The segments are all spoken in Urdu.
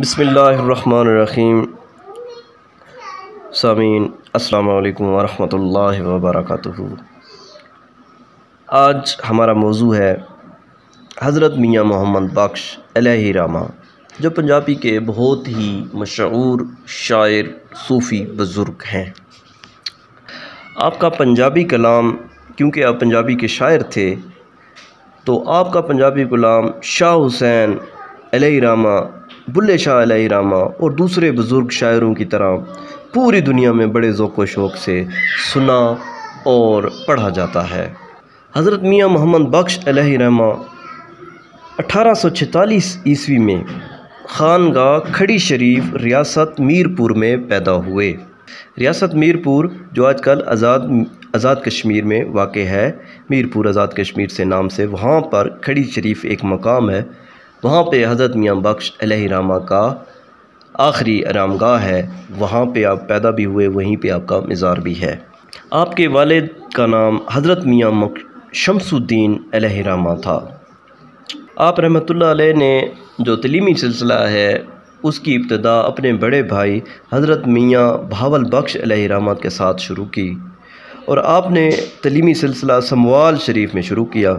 بسم اللہ الرحمن الرحیم۔ سامعین، السلام علیکم ورحمۃ اللہ وبرکاتہ۔ آج ہمارا موضوع ہے حضرت میاں محمد بخش علیہ رامہ جو پنجابی کے بہت ہی مشہور شاعر، صوفی بزرگ ہیں۔ آپ کا پنجابی کلام، کیونکہ آپ پنجابی کے شاعر تھے، تو آپ کا پنجابی کلام شاہ حسین علیہ رامہ بلے شاہ علیہ رامہ اور دوسرے بزرگ شاعروں کی طرح پوری دنیا میں بڑے ذوق و شوق سے سنا اور پڑھا جاتا ہے۔ حضرت میاں محمد بخش علیہ رحمہ اٹھارہ سو چھتالیس عیسوی میں خانگاہ کھڑی شریف ریاست میرپور میں پیدا ہوئے۔ ریاست میرپور، جو آج کل آزاد آزاد کشمیر میں واقع ہے، میرپور آزاد کشمیر سے نام سے وہاں پر کھڑی شریف ایک مقام ہے۔ وہاں پہ حضرت میاں بخش علیہ رامہ کا آخری آرام گاہ ہے۔ وہاں پہ آپ پیدا بھی ہوئے، وہیں پہ آپ کا مزار بھی ہے۔ آپ کے والد کا نام حضرت میاں شمس الدین علیہ رامہ تھا۔ آپ رحمۃ اللہ علیہ نے جو تعلیمی سلسلہ ہے، اس کی ابتدا اپنے بڑے بھائی حضرت میاں بھاول بخش علیہ رامہ کے ساتھ شروع کی۔ اور آپ نے تعلیمی سلسلہ سموال شریف میں شروع کیا۔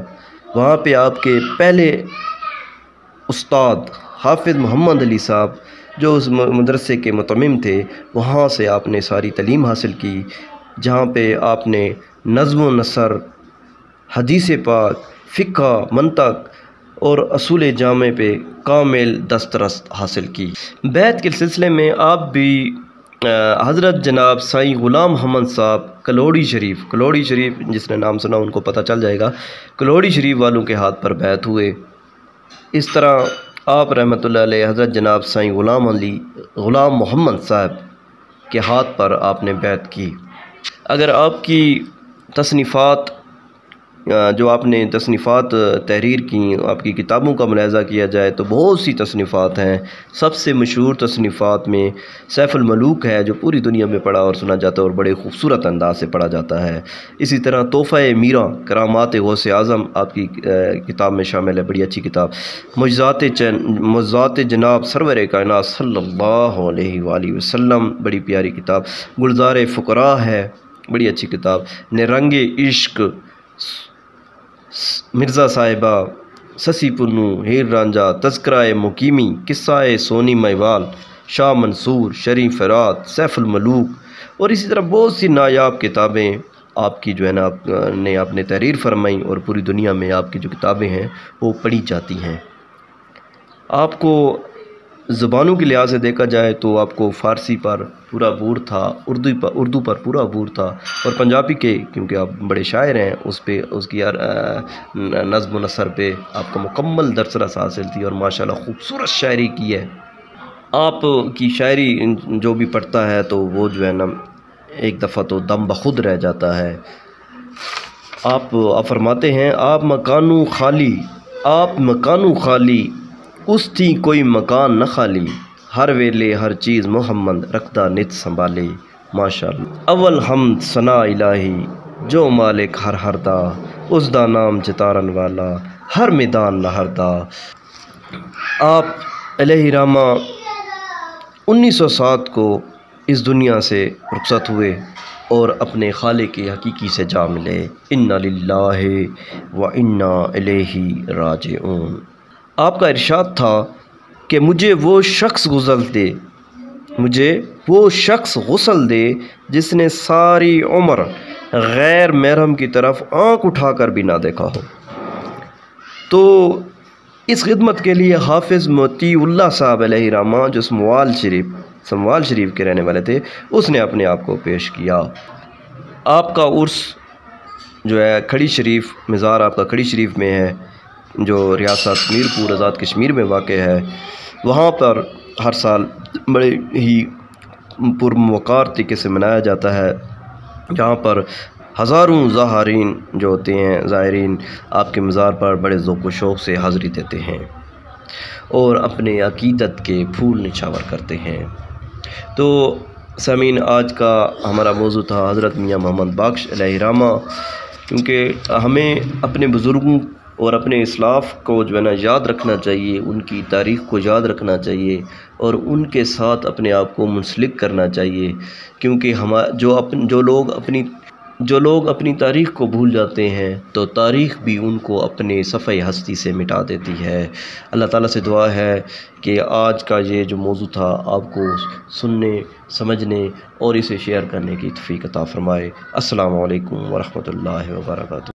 وہاں پہ آپ کے پہلے استاد حافظ محمد علی صاحب جو اس مدرسے کے متمم تھے، وہاں سے آپ نے ساری تعلیم حاصل کی، جہاں پہ آپ نے نظم و نثر، حدیث پاک، فقہ، منطق اور اصول جامع پہ کامل دسترست حاصل کی۔ بیت کے سلسلے میں آپ بھی حضرت جناب سائیں غلام محمد صاحب کلوڑی شریف کلوڑی شریف، جس نے نام سنا ان کو پتہ چل جائے گا، کلوڑی شریف والوں کے ہاتھ پر بیت ہوئے۔ اس طرح آپ رحمۃ اللہ علیہ حضرت جناب سائیں غلام علی، غلام محمد صاحب کے ہاتھ پر آپ نے بیعت کی۔ اگر آپ کی تصنیفات جو آپ نے تصنیفات تحریر کی، آپ کی کتابوں کا ملاحظہ کیا جائے تو بہت سی تصنیفات ہیں۔ سب سے مشہور تصنیفات میں سیف الملوک ہے، جو پوری دنیا میں پڑھا اور سنا جاتا ہے اور بڑے خوبصورت انداز سے پڑھا جاتا ہے۔ اسی طرح تحفہ میرا، کرامات غوث اعظم، آپ کی کتاب میں شامل ہے، بڑی اچھی کتاب۔ مجزات چن مجزات جناب سرور کائنات صلی اللہ علیہ وآلہ وسلم، بڑی پیاری کتاب۔ گلزار فقراء ہے، بڑی اچھی کتاب۔ نرنگ عشق مرزا صاحبہ سسی پنو، ہیر رانجھا تذکرہ مقیمی، قصہ سونی میوال شاہ منصور شریف فرات، سیف الملوک اور اسی طرح بہت سی نایاب کتابیں آپ کی جو ہے نا، آپ نے آپ نے تحریر فرمائی اور پوری دنیا میں آپ کی جو کتابیں ہیں وہ پڑھی جاتی ہیں۔ آپ کو زبانوں کے لحاظ سے دیکھا جائے تو آپ کو فارسی پر پورا بور تھا، اردو پر اردو پر پورا بور تھا۔ اور پنجابی کے، کیونکہ آپ بڑے شاعر ہیں، اس پہ، اس کی نظم و نثر پہ آپ کا مکمل درسرس حاصل تھی اور ماشاءاللہ خوبصورت شاعری کی ہے۔ آپ کی شاعری جو بھی پڑھتا ہے تو وہ جو ہے نا، ایک دفعہ تو دم بخود رہ جاتا ہے۔ آپ فرماتے ہیں، آپ مکانو خالی، آپ مکانو خالی اس تھی کوئی مکان نہ خالی۔ ہر ویلے ہر چیز محمد رکھدہ نت سنبھالے۔ ماشاء اللہ اول حمد ثنا الہی، جو مالک ہر ہر دا اس دا نام جتارن والا ہر میدان نہردا آپ علیہ رامہ انیس سو سات کو اس دنیا سے رخصت ہوئے اور اپنے خالق کی حقیقی سے جا ملے۔ ان للہ و انا الیہ راجعون۔ آپ کا ارشاد تھا کہ مجھے وہ شخص غسل دے۔ مجھے وہ شخص غسل دے جس نے ساری عمر غیر محرم کی طرف آنکھ اٹھا کر بھی نہ دیکھا ہو۔ تو اس خدمت کے لیے حافظ موتی اللہ صاحب علیہ رامہ جو سموال شریف سموال شریف کے رہنے والے تھے، اس نے اپنے آپ کو پیش کیا۔ آپ کا عرس جو ہے، کھڑی شریف، مزار آپ کا کھڑی شریف میں ہے۔ جو ریاست میرپور آزاد کشمیر میں واقع ہے، وہاں پر ہر سال بڑے ہی پرموقار طریقے سے منایا جاتا ہے، جہاں پر ہزاروں ظاہرین جو ہوتے ہیں، زائرین آپ کے مزار پر بڑے ذوق و شوق سے حاضری دیتے ہیں اور اپنے عقیدت کے پھول نچھاور کرتے ہیں۔ تو سمین آج کا ہمارا موضوع تھا حضرت میاں محمد بخش علیہ رامہ کیونکہ ہمیں اپنے بزرگوں اور اپنے اسلاف کو جو ہے نا یاد رکھنا چاہیے، ان کی تاریخ کو یاد رکھنا چاہیے اور ان کے ساتھ اپنے آپ کو منسلک کرنا چاہیے۔ کیونکہ ہما، جو اپن جو لوگ اپنی، جو لوگ اپنی تاریخ کو بھول جاتے ہیں، تو تاریخ بھی ان کو اپنے صفحہ ہستی سے مٹا دیتی ہے۔ اللہ تعالیٰ سے دعا ہے کہ آج کا یہ جو موضوع تھا، آپ کو سننے، سمجھنے اور اسے شیئر کرنے کی توفیق عطا فرمائے۔ السلام علیکم ورحمۃ اللہ وبرکاتہ۔